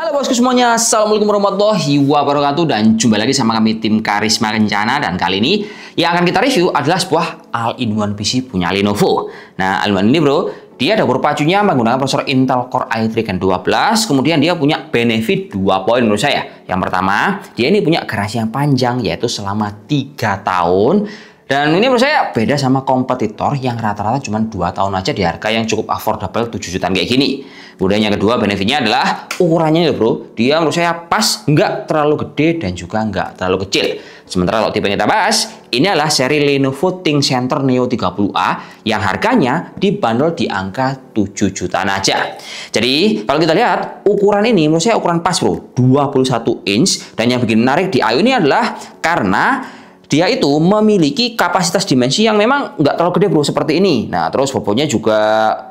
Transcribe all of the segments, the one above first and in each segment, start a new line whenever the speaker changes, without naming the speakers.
Halo bosku semuanya, Assalamualaikum warahmatullahi wabarakatuh Dan jumpa lagi sama kami tim Karisma Rencana Dan kali ini yang akan kita review adalah sebuah all-in-one PC punya Lenovo. Nah all-in-one ini bro, dia ada berpacunya menggunakan prosesor Intel Core i3 Gen 12 Kemudian dia punya benefit 2 poin menurut saya. Yang pertama, dia ini punya garansi yang panjang yaitu selama 3 tahun dan ini menurut saya beda sama kompetitor yang rata-rata cuma 2 tahun aja di harga yang cukup affordable 7 jutaan kayak gini. Kemudian yang kedua benefitnya adalah ukurannya ya bro. Dia menurut saya pas, nggak terlalu gede dan juga nggak terlalu kecil. Sementara kalau tipe yang kita bahas, ini adalah seri Lenovo ThinkCentre Neo 30A yang harganya dibanderol di angka 7 jutaan aja. Jadi kalau kita lihat ukuran ini menurut saya ukuran pas bro, 21 inch. Dan yang bikin menarik di IO ini adalah karena dia itu memiliki kapasitas dimensi yang memang nggak terlalu gede bro seperti ini. Nah terus bobotnya juga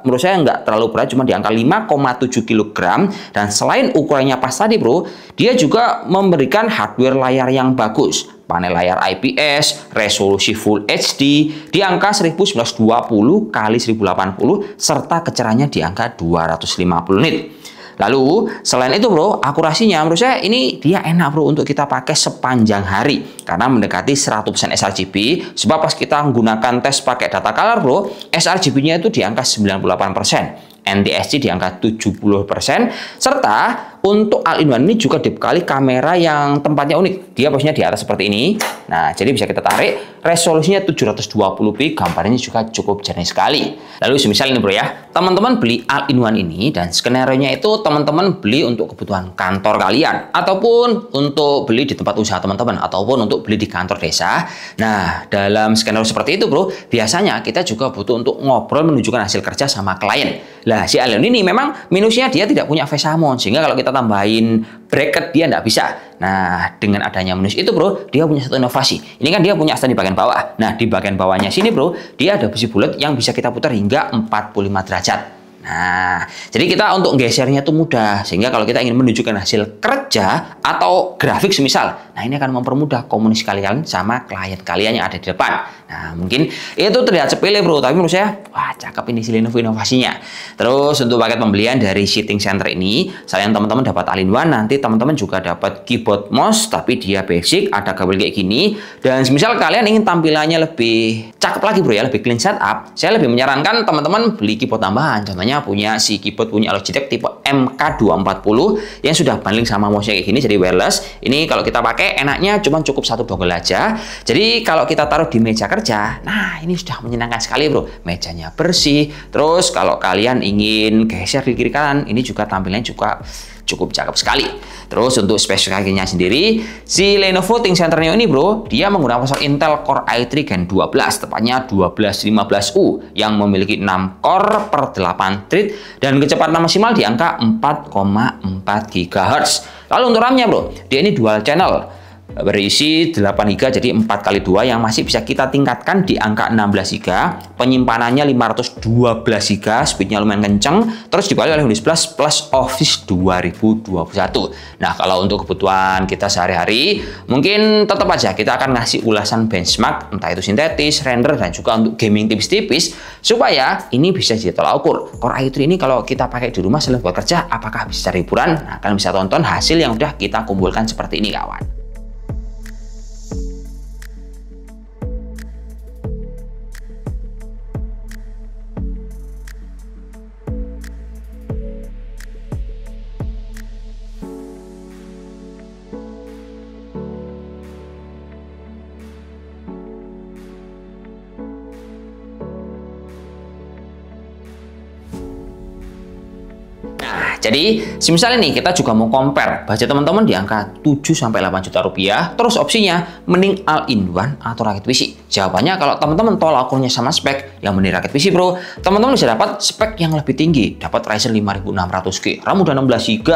menurut saya nggak terlalu berat cuma di angka 5,7 kg dan selain ukurannya pas tadi bro, dia juga memberikan hardware layar yang bagus. Panel layar IPS, resolusi Full HD di angka 1920 x 1080 serta kecerannya di angka 250 nit. Lalu selain itu bro, akurasinya menurut saya ini dia enak bro untuk kita pakai sepanjang hari karena mendekati 100% sRGB. Sebab pas kita menggunakan tes pakai data color bro, sRGB-nya itu di angka 98%. NTSC di angka 70%, serta untuk all-in-one ini juga dibekali kamera yang tempatnya unik. Dia posisinya di atas seperti ini. Nah, jadi bisa kita tarik, resolusinya 720p, gambarnya juga cukup jernih sekali. Lalu semisal ini bro ya, teman-teman beli all-in-one ini dan skenario-nya itu teman-teman beli untuk kebutuhan kantor kalian, ataupun untuk beli di tempat usaha teman-teman, ataupun untuk beli di kantor desa. Nah, dalam skenario seperti itu bro, biasanya kita juga butuh untuk ngobrol menunjukkan hasil kerja sama klien. Nah, si Alien ini memang minusnya dia tidak punya face sehingga kalau kita tambahin bracket dia nggak bisa. Nah, dengan adanya minus itu bro, dia punya satu inovasi. Ini kan dia punya stand di bagian bawah. Nah, di bagian bawahnya sini bro, dia ada besi bulat yang bisa kita putar hingga 45 derajat. Nah, jadi kita untuk gesernya itu mudah. Sehingga kalau kita ingin menunjukkan hasil kerja atau grafik semisal, nah ini akan mempermudah komunikasi kalian sama klien kalian yang ada di depan. Nah, mungkin itu terlihat sepele bro, tapi menurut saya, wah cakep ini si Lenovo inovasinya. Terus untuk paket pembelian dari Sitting Center ini, selain teman-teman dapat all-in-one, nanti teman-teman juga dapat keyboard mouse, tapi dia basic, ada kabel kayak gini. Dan semisal kalian ingin tampilannya lebih cakep lagi bro ya, lebih clean setup, saya lebih menyarankan teman-teman beli keyboard tambahan. Contohnya punya si keyboard punya Logitech tipe MK240 yang sudah bundling sama mouse kayak gini jadi wireless. Ini kalau kita pakai enaknya cuma cukup satu dongle aja. Jadi kalau kita taruh di meja kerja, nah ini sudah menyenangkan sekali bro. Mejanya bersih. Terus kalau kalian ingin geser di kiri kanan, ini juga tampilannya juga cukup cakep sekali. Terus untuk spesifikasinya sendiri, si Lenovo ThinkCentre Neo ini bro, dia menggunakan prosesor Intel Core i3 Gen 12, tepatnya 1215U yang memiliki 6 core per 8 thread dan kecepatan maksimal di angka 4,4 GHz. Lalu untuk RAM-nya bro, dia ini dual channel berisi 8 GB jadi 4 kali 2 yang masih bisa kita tingkatkan di angka 16 GB penyimpanannya 512 GB speednya lumayan kenceng. Terus dibalik oleh Windows Plus plus Office 2021 nah kalau untuk kebutuhan kita sehari-hari mungkin tetap aja kita akan ngasih ulasan benchmark entah itu sintetis, render dan juga untuk gaming tipis-tipis supaya ini bisa jadi tolak ukur. Core i3 ini kalau kita pakai di rumah selain buat kerja apakah bisa hiburan nah kalian bisa tonton hasil yang udah kita kumpulkan seperti ini kawan Jadi, semisal ini kita juga mau compare budget teman-teman di angka 7 sampai 8 juta rupiah, terus opsinya mending all-in-one atau rakit PC. Jawabannya kalau teman-teman tolak ukurnya sama spek, yang mending rakit PC, Bro. Teman-teman bisa dapat spek yang lebih tinggi, dapat Ryzen 5600G, RAM udah 16 GB.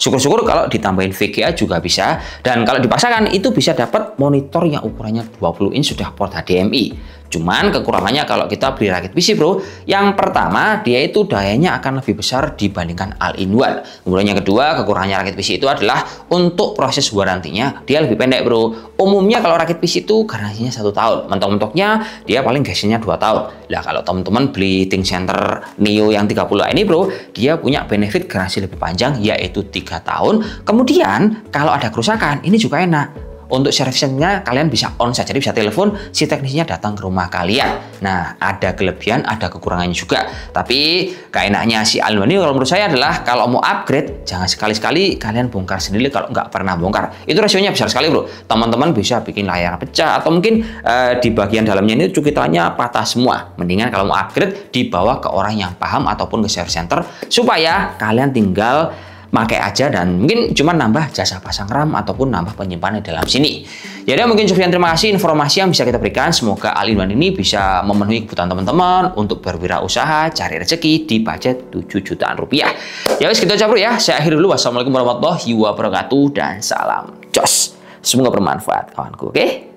Syukur-syukur kalau ditambahin VGA juga bisa. Dan kalau dipaksakan itu bisa dapat monitor yang ukurannya 20 inch sudah port HDMI. Cuman kekurangannya kalau kita beli rakit PC bro, yang pertama dia itu dayanya akan lebih besar dibandingkan all-in-one. Kemudian yang kedua kekurangannya rakit PC itu adalah untuk proses warantinya dia lebih pendek bro. Umumnya kalau rakit PC itu garansinya satu tahun, mentok-mentoknya dia paling gasnya dua tahun. Lah kalau teman-teman beli Think Center Neo yang 30 ini bro, dia punya benefit garansi lebih panjang yaitu tiga tahun. Kemudian kalau ada kerusakan ini juga enak untuk servisnya kalian bisa on saja, jadi bisa telepon si teknisnya datang ke rumah kalian. Nah, ada kelebihan, ada kekurangannya juga. Tapi keenaknya si Alno ini kalau menurut saya adalah kalau mau upgrade, jangan sekali-sekali kalian bongkar sendiri kalau nggak pernah bongkar. Itu rasionya besar sekali bro. Teman-teman bisa bikin layar pecah atau mungkin uh, di bagian dalamnya ini cukitannya patah semua. Mendingan kalau mau upgrade dibawa ke orang yang paham ataupun ke service center supaya kalian tinggal pakai aja dan mungkin cuma nambah jasa pasang RAM ataupun nambah penyimpanan di dalam sini. Jadi mungkin sekian terima kasih informasi yang bisa kita berikan. Semoga All-in-One ini bisa memenuhi kebutuhan teman-teman untuk berwirausaha, cari rezeki di budget 7 jutaan rupiah. Ya guys, kita cabut ya. Saya akhiri dulu. Wassalamualaikum warahmatullahi wabarakatuh dan salam jos. Semoga bermanfaat kawanku, oke? Okay?